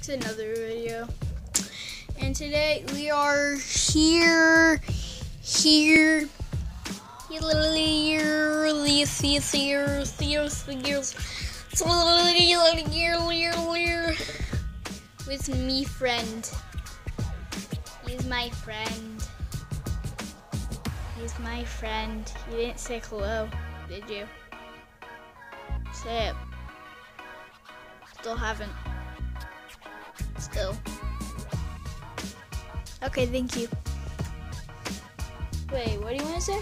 back to another video. And today we are here, here, here, with me friend. He's my friend. He's my friend. You didn't say hello, did you? Say it. Still haven't. Still. Okay, thank you. Wait, what do you want to say?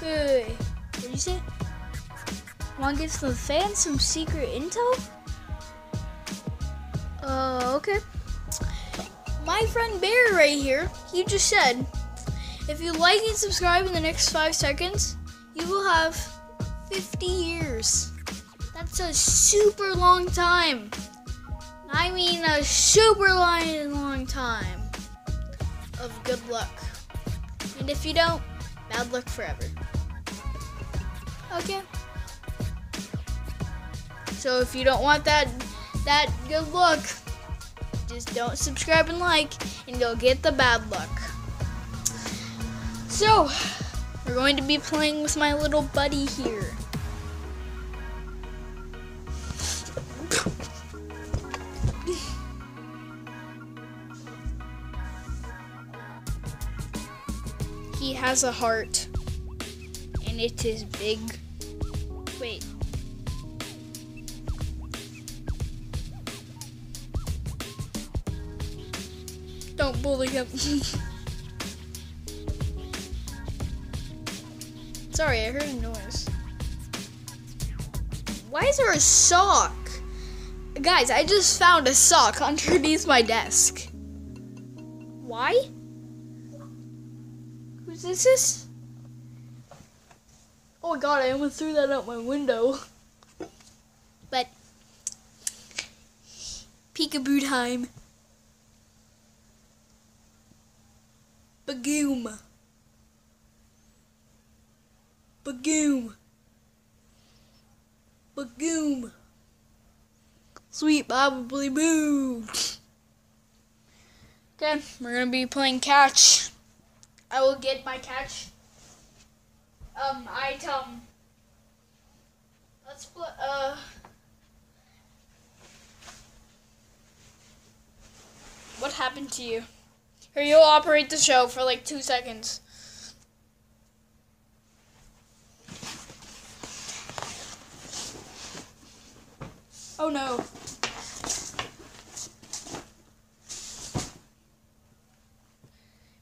Wait, wait, wait. What did you say? Want to give the fans some secret intel? Uh, okay. My friend Bear right here, he just said, if you like and subscribe in the next five seconds, you will have 50 years. That's a super long time. I mean a super long, long time of good luck. And if you don't, bad luck forever. Okay. So if you don't want that that good luck, just don't subscribe and like and you'll get the bad luck. So, we're going to be playing with my little buddy here. He has a heart, and it is big. Wait. Don't bully him. Sorry, I heard a noise. Why is there a sock? Guys, I just found a sock underneath my desk. Why? Who's this? this? Oh my god, I almost threw that out my window. But peekaboo time. Bagoom. Bagoom. Bagoom. Sweet Bobbly Boo. Okay, we're gonna be playing catch. I will get my catch um item. Let's put uh What happened to you? Here you'll operate the show for like two seconds. Oh no.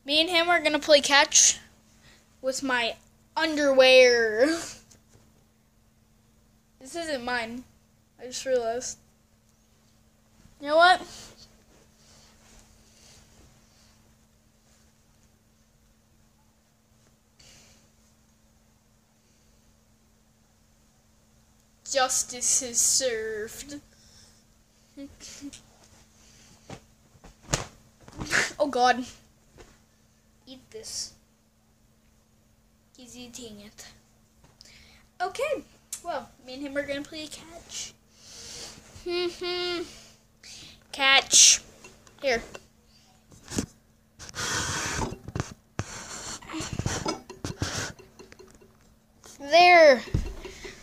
Me and him are gonna play catch with my underwear. this isn't mine. I just realized. You know what? Justice is served. oh god. Eat this. He's eating it. Okay. Well, me and him are gonna play catch. Mm-hmm. catch. Here. There.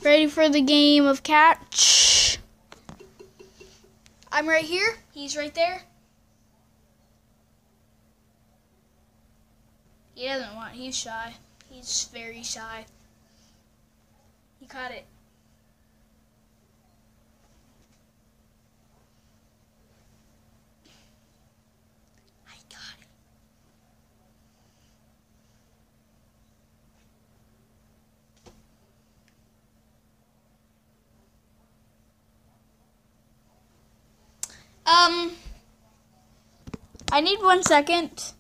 Ready for the game of catch. I'm right here. He's right there. He doesn't want, he's shy. He's very shy. He caught it. I got it. Um, I need one second.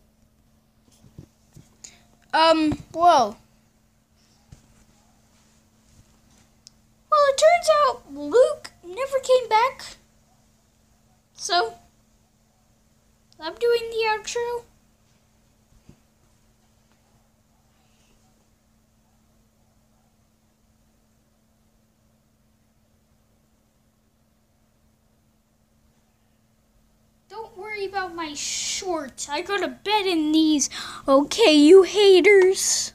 Um, well. Well, it turns out Luke never came back. So, I'm doing the outro. Worry about my shorts. I got a bed in these. Okay, you haters.